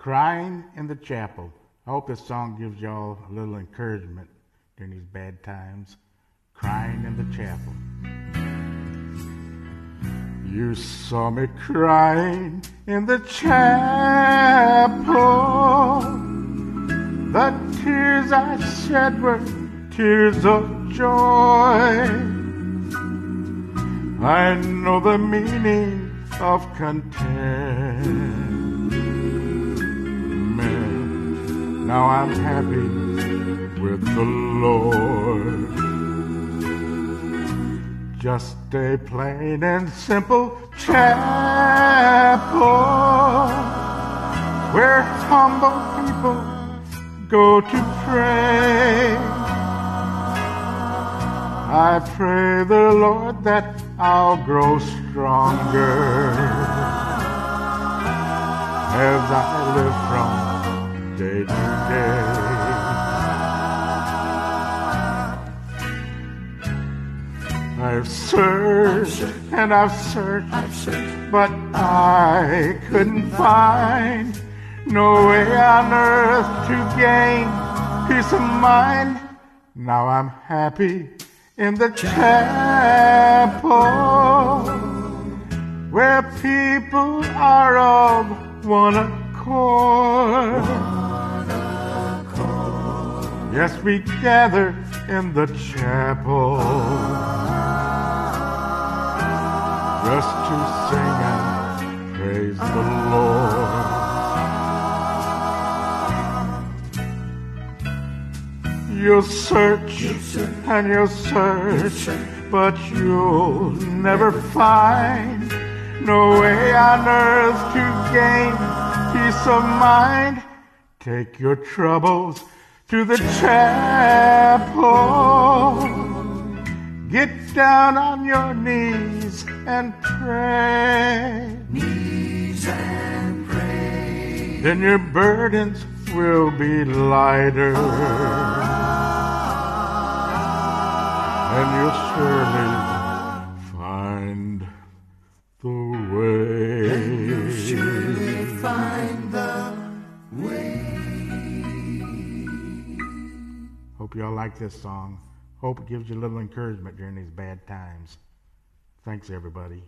Crying in the Chapel. I hope this song gives y'all a little encouragement during these bad times. Crying in the Chapel. You saw me crying in the chapel. The tears I shed were tears of joy. I know the meaning of contentment. Now I'm happy with the Lord. Just a plain and simple chapel where humble people go to pray. I pray the Lord that I'll grow stronger as I live day to day. I've searched and I've searched, but I couldn't find no way on earth to gain peace of mind. Now I'm happy in the chapel where people are of one accord. Yes, we gather in the chapel just to sing and praise the Lord. You'll search and you'll search, but you'll never find no way on earth to gain peace of mind. Take your troubles to the chapel. Get down on your knees and pray. Knees and pray. Then your burdens will be lighter. Ah. And you'll surely Hope y'all like this song. Hope it gives you a little encouragement during these bad times. Thanks, everybody.